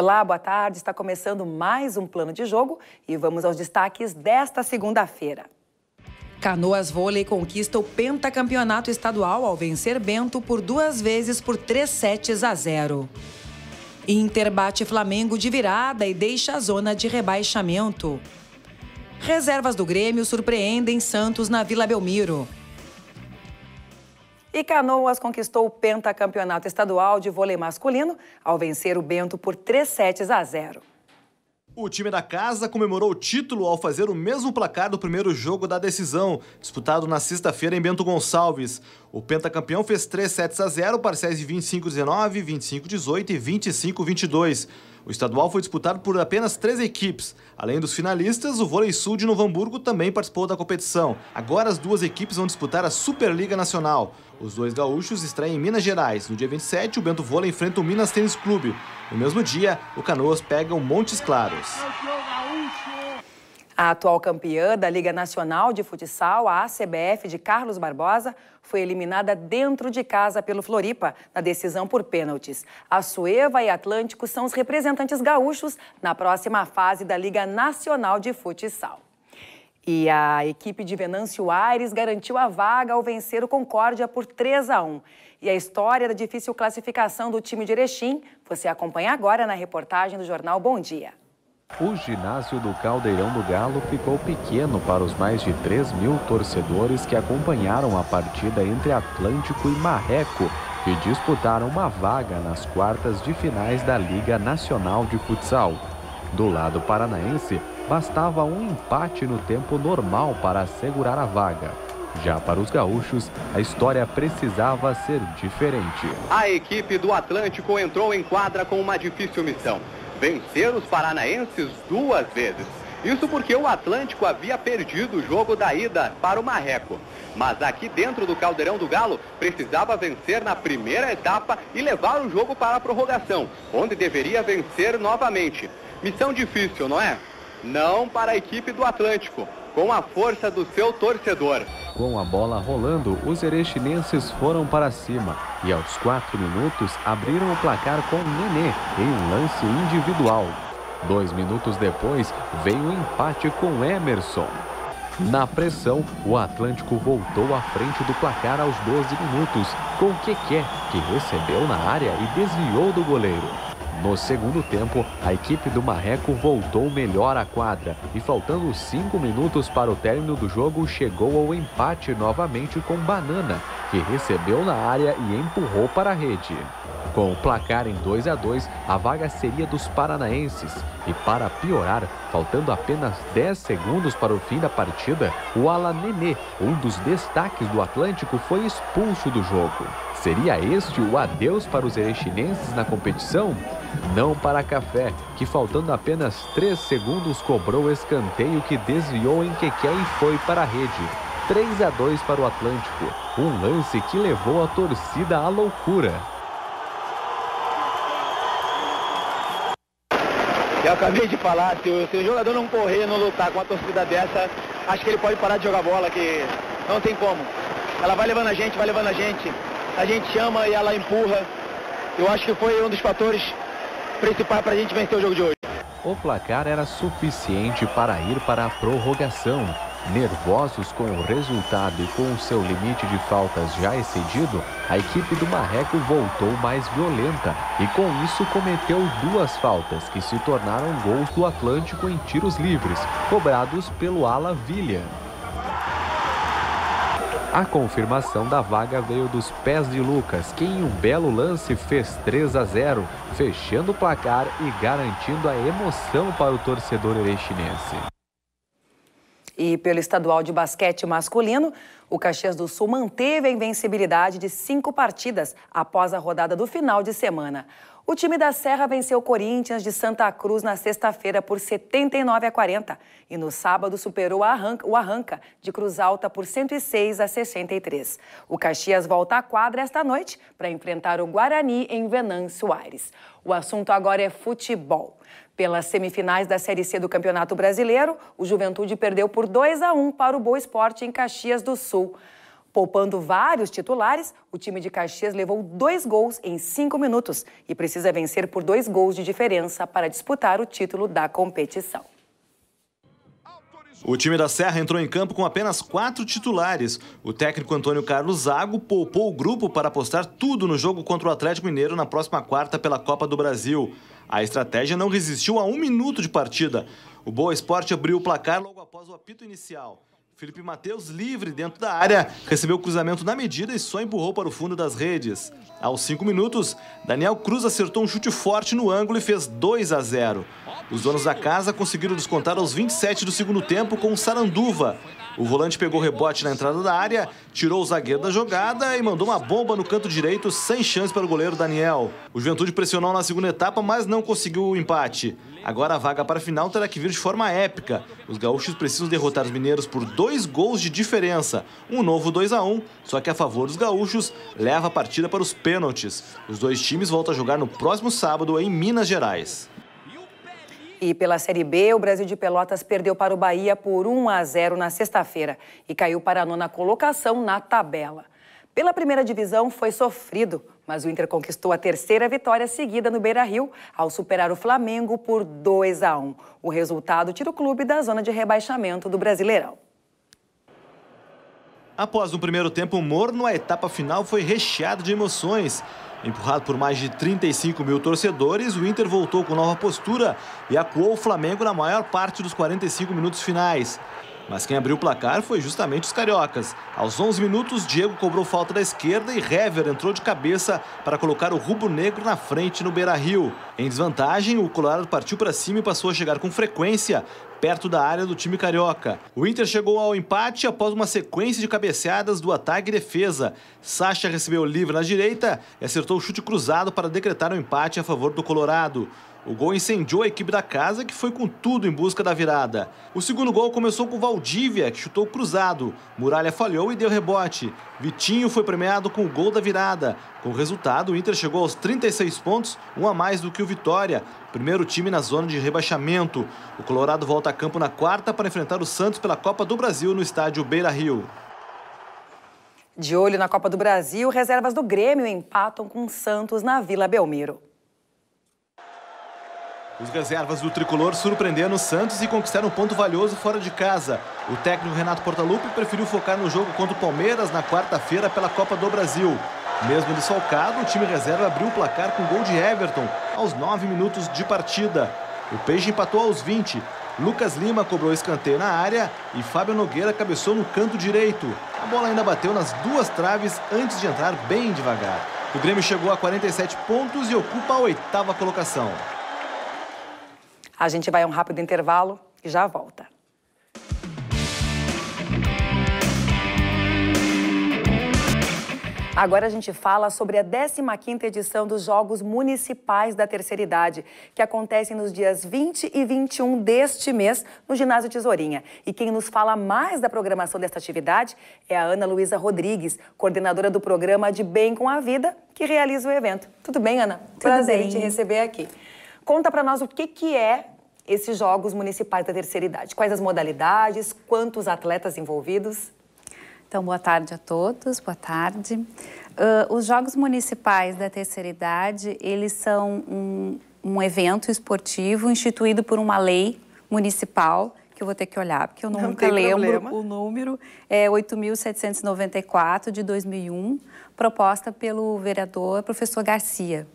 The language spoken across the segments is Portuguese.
Olá, boa tarde. Está começando mais um plano de jogo e vamos aos destaques desta segunda-feira. Canoas Vôlei conquista o pentacampeonato estadual ao vencer Bento por duas vezes por 3 sets a 0. Inter bate Flamengo de virada e deixa a zona de rebaixamento. Reservas do Grêmio surpreendem Santos na Vila Belmiro. E Canoas conquistou o pentacampeonato estadual de vôlei masculino ao vencer o Bento por 3 sets a 0. O time da casa comemorou o título ao fazer o mesmo placar do primeiro jogo da decisão, disputado na sexta-feira em Bento Gonçalves. O pentacampeão fez 3 sets a 0, parciais de 25-19, 25-18 e 25-22. O estadual foi disputado por apenas três equipes. Além dos finalistas, o Vôlei Sul de Novo Hamburgo também participou da competição. Agora as duas equipes vão disputar a Superliga Nacional. Os dois gaúchos estream em Minas Gerais. No dia 27, o Bento Vôlei enfrenta o Minas Tênis Clube. No mesmo dia, o Canoas pega o Montes Claros. A atual campeã da Liga Nacional de Futsal, a ACBF de Carlos Barbosa, foi eliminada dentro de casa pelo Floripa na decisão por pênaltis. A Sueva e Atlântico são os representantes gaúchos na próxima fase da Liga Nacional de Futsal. E a equipe de Venâncio Aires garantiu a vaga ao vencer o Concórdia por 3 a 1. E a história da difícil classificação do time de Erechim você acompanha agora na reportagem do jornal Bom Dia. O ginásio do Caldeirão do Galo ficou pequeno para os mais de 3 mil torcedores que acompanharam a partida entre Atlântico e Marreco, que disputaram uma vaga nas quartas de finais da Liga Nacional de Futsal. Do lado paranaense, bastava um empate no tempo normal para assegurar a vaga. Já para os gaúchos, a história precisava ser diferente. A equipe do Atlântico entrou em quadra com uma difícil missão vencer os paranaenses duas vezes. Isso porque o Atlântico havia perdido o jogo da ida para o Marreco. Mas aqui dentro do Caldeirão do Galo, precisava vencer na primeira etapa e levar o jogo para a prorrogação, onde deveria vencer novamente. Missão difícil, não é? Não para a equipe do Atlântico, com a força do seu torcedor. Com a bola rolando, os erechinenses foram para cima e aos quatro minutos abriram o placar com Nenê em um lance individual. Dois minutos depois veio o um empate com Emerson. Na pressão, o Atlântico voltou à frente do placar aos 12 minutos, com Keké, que recebeu na área e desviou do goleiro. No segundo tempo, a equipe do Marreco voltou melhor à quadra e, faltando cinco minutos para o término do jogo, chegou ao empate novamente com Banana, que recebeu na área e empurrou para a rede. Com o placar em 2 a 2, a vaga seria dos paranaenses. E para piorar, faltando apenas 10 segundos para o fim da partida, o Alan Nenê, um dos destaques do Atlântico, foi expulso do jogo. Seria este o adeus para os erechinenses na competição? Não para Café, que faltando apenas 3 segundos cobrou escanteio que desviou em Keké e foi para a rede. 3 a 2 para o Atlântico, um lance que levou a torcida à loucura. Eu acabei de falar, se o, se o jogador não correr, não lutar com uma torcida dessa, acho que ele pode parar de jogar bola, que não tem como. Ela vai levando a gente, vai levando a gente. A gente chama e ela empurra. Eu acho que foi um dos fatores principais para a gente vencer o jogo de hoje. O placar era suficiente para ir para a prorrogação. Nervosos com o resultado e com o seu limite de faltas já excedido, a equipe do Marreco voltou mais violenta e com isso cometeu duas faltas que se tornaram gols do Atlântico em tiros livres, cobrados pelo Ala Vilha. A confirmação da vaga veio dos pés de Lucas, que em um belo lance fez 3 a 0, fechando o placar e garantindo a emoção para o torcedor erechinense. E pelo estadual de basquete masculino, o Caxias do Sul manteve a invencibilidade de cinco partidas após a rodada do final de semana. O time da Serra venceu o Corinthians de Santa Cruz na sexta-feira por 79 a 40 e no sábado superou o Arranca de Cruz Alta por 106 a 63. O Caxias volta à quadra esta noite para enfrentar o Guarani em Venâncio Aires. O assunto agora é futebol. Pelas semifinais da Série C do Campeonato Brasileiro, o Juventude perdeu por 2 a 1 para o Boa Esporte em Caxias do Sul. Poupando vários titulares, o time de Caxias levou dois gols em cinco minutos e precisa vencer por dois gols de diferença para disputar o título da competição. O time da Serra entrou em campo com apenas quatro titulares. O técnico Antônio Carlos Zago poupou o grupo para apostar tudo no jogo contra o Atlético Mineiro na próxima quarta pela Copa do Brasil. A estratégia não resistiu a um minuto de partida. O Boa Esporte abriu o placar logo após o apito inicial. Felipe Matheus, livre dentro da área, recebeu o cruzamento na medida e só empurrou para o fundo das redes. Aos cinco minutos, Daniel Cruz acertou um chute forte no ângulo e fez 2 a 0. Os donos da casa conseguiram descontar aos 27 do segundo tempo com Saranduva. O volante pegou rebote na entrada da área, tirou o zagueiro da jogada e mandou uma bomba no canto direito sem chance para o goleiro Daniel. O Juventude pressionou na segunda etapa, mas não conseguiu o empate. Agora a vaga para a final terá que vir de forma épica. Os gaúchos precisam derrotar os mineiros por dois gols de diferença. Um novo 2 a 1 só que a favor dos gaúchos leva a partida para os pênaltis. Os dois times voltam a jogar no próximo sábado em Minas Gerais. E pela Série B, o Brasil de Pelotas perdeu para o Bahia por 1 a 0 na sexta-feira e caiu para a nona colocação na tabela. Pela primeira divisão foi sofrido, mas o Inter conquistou a terceira vitória seguida no Beira-Rio ao superar o Flamengo por 2 a 1. O resultado tira o clube da zona de rebaixamento do Brasileirão. Após um primeiro tempo morno, a etapa final foi recheada de emoções. Empurrado por mais de 35 mil torcedores, o Inter voltou com nova postura e acuou o Flamengo na maior parte dos 45 minutos finais. Mas quem abriu o placar foi justamente os cariocas. Aos 11 minutos, Diego cobrou falta da esquerda e Hever entrou de cabeça para colocar o rubro-negro na frente no Beira-Rio. Em desvantagem, o Colorado partiu para cima e passou a chegar com frequência perto da área do time carioca. O Inter chegou ao empate após uma sequência de cabeceadas do ataque e defesa. Sacha recebeu livre na direita e acertou o chute cruzado para decretar o um empate a favor do Colorado. O gol incendiou a equipe da casa, que foi com tudo em busca da virada. O segundo gol começou com Valdívia, que chutou cruzado. Muralha falhou e deu rebote. Vitinho foi premiado com o gol da virada. Com o resultado, o Inter chegou aos 36 pontos, um a mais do que o Vitória, primeiro time na zona de rebaixamento. O Colorado volta a campo na quarta para enfrentar o Santos pela Copa do Brasil no estádio Beira Rio. De olho na Copa do Brasil, reservas do Grêmio empatam com o Santos na Vila Belmiro. Os reservas do tricolor surpreenderam o Santos e conquistaram um ponto valioso fora de casa. O técnico Renato Portaluppi preferiu focar no jogo contra o Palmeiras na quarta-feira pela Copa do Brasil. Mesmo desfalcado, o time reserva abriu o placar com gol de Everton aos 9 minutos de partida. O Peixe empatou aos 20. Lucas Lima cobrou escanteio na área e Fábio Nogueira cabeçou no canto direito. A bola ainda bateu nas duas traves antes de entrar bem devagar. O Grêmio chegou a 47 pontos e ocupa a oitava colocação. A gente vai a um rápido intervalo e já volta. Agora a gente fala sobre a 15ª edição dos Jogos Municipais da Terceira Idade, que acontecem nos dias 20 e 21 deste mês no Ginásio Tesourinha. E quem nos fala mais da programação desta atividade é a Ana Luísa Rodrigues, coordenadora do programa De Bem com a Vida, que realiza o evento. Tudo bem, Ana? Tudo Prazer bem. em te receber aqui. Conta para nós o que, que é esses Jogos Municipais da Terceira Idade. Quais as modalidades, quantos atletas envolvidos? Então, boa tarde a todos, boa tarde. Uh, os Jogos Municipais da Terceira Idade, eles são um, um, evento esportivo instituído por uma lei municipal, que eu vou ter que olhar, porque eu Não nunca lembro problema. o número, é 8.794 de 2001, proposta pelo vereador professor Garcia.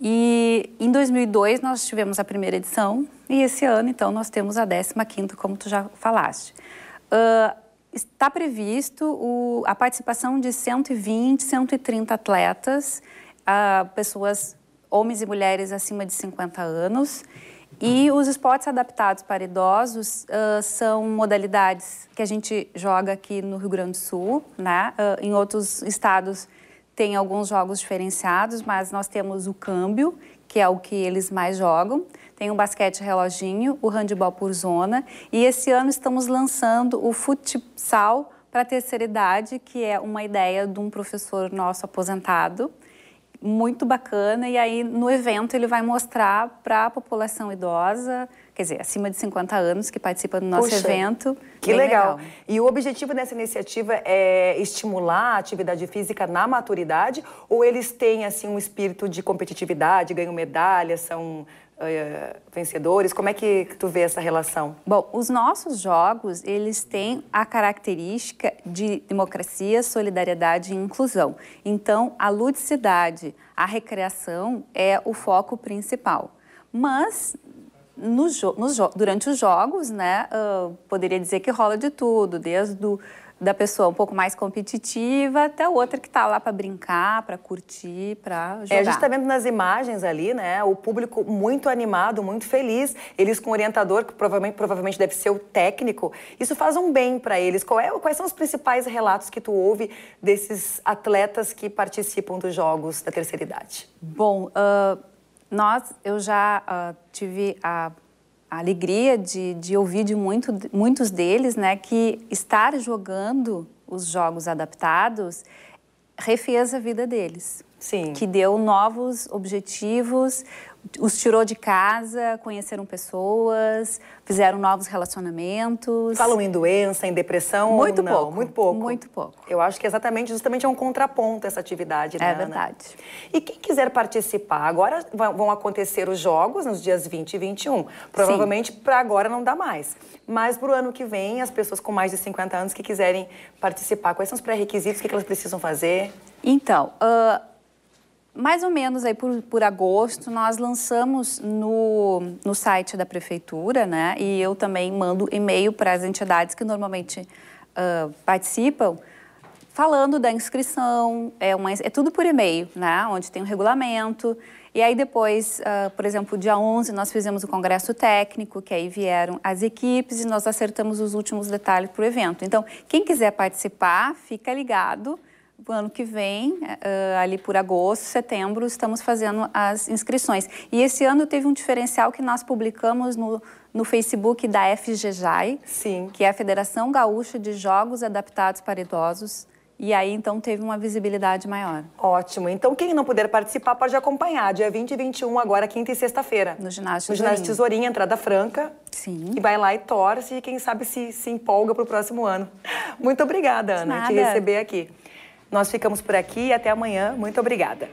E em 2002 nós tivemos a primeira edição e esse ano, então, nós temos a 15ª, como tu já falaste. Uh, está previsto o, a participação de 120, 130 atletas, uh, pessoas, homens e mulheres acima de 50 anos. E os esportes adaptados para idosos uh, são modalidades que a gente joga aqui no Rio Grande do Sul, né? Uh, em outros estados tem alguns jogos diferenciados, mas nós temos o câmbio, que é o que eles mais jogam. Tem o basquete reloginho, o handebol por zona. E esse ano estamos lançando o futsal para a terceira idade, que é uma ideia de um professor nosso aposentado. Muito bacana. E aí, no evento, ele vai mostrar para a população idosa, quer dizer, acima de 50 anos que participa do nosso Puxa, evento. Que legal. legal. E o objetivo dessa iniciativa é estimular a atividade física na maturidade ou eles têm assim um espírito de competitividade, ganham medalhas, são uh, vencedores? Como é que tu vê essa relação? Bom, os nossos jogos, eles têm a característica de democracia, solidariedade e inclusão. Então, a ludicidade, a recreação é o foco principal. Mas no, durante os jogos, né, uh, poderia dizer que rola de tudo, desde o da pessoa um pouco mais competitiva até outra que está lá para brincar, para curtir, para jogar. É, a gente está vendo nas imagens ali, né? O público muito animado, muito feliz. Eles com o orientador, que provavelmente, provavelmente deve ser o técnico. Isso faz um bem para eles. É, quais são os principais relatos que tu ouve desses atletas que participam dos Jogos da Terceira Idade? Bom, uh, nós, eu já uh, tive a a alegria de, de ouvir de muito, muitos deles né, que estar jogando os jogos adaptados refez a vida deles. Sim. Que deu novos objetivos, os tirou de casa, conheceram pessoas, fizeram novos relacionamentos. Falam em doença, em depressão? Muito não? pouco. Muito pouco. Muito pouco. Eu acho que exatamente, justamente é um contraponto essa atividade, né, É verdade. Ana? E quem quiser participar, agora vão acontecer os jogos nos dias 20 e 21. Provavelmente para agora não dá mais. Mas para o ano que vem, as pessoas com mais de 50 anos que quiserem participar, quais são os pré-requisitos, o que elas precisam fazer? Então, uh, mais ou menos aí por, por agosto, nós lançamos no, no site da prefeitura, né? E eu também mando e-mail para as entidades que normalmente uh, participam, falando da inscrição, é, uma, é tudo por e-mail, né? Onde tem um regulamento. E aí depois, uh, por exemplo, dia 11, nós fizemos o congresso técnico, que aí vieram as equipes e nós acertamos os últimos detalhes para o evento. Então, quem quiser participar, fica ligado o ano que vem, uh, ali por agosto, setembro, estamos fazendo as inscrições. E esse ano teve um diferencial que nós publicamos no, no Facebook da FGJAI, Sim. que é a Federação Gaúcha de Jogos Adaptados para Idosos. E aí, então, teve uma visibilidade maior. Ótimo. Então, quem não puder participar pode acompanhar. Dia 20 e 21, agora, quinta e sexta-feira. No ginásio No ginásio Tesourinha, entrada franca. Sim. E vai lá e torce e, quem sabe, se, se empolga para o próximo ano. Muito obrigada, Ana, Nada. te receber aqui. Nós ficamos por aqui e até amanhã. Muito obrigada.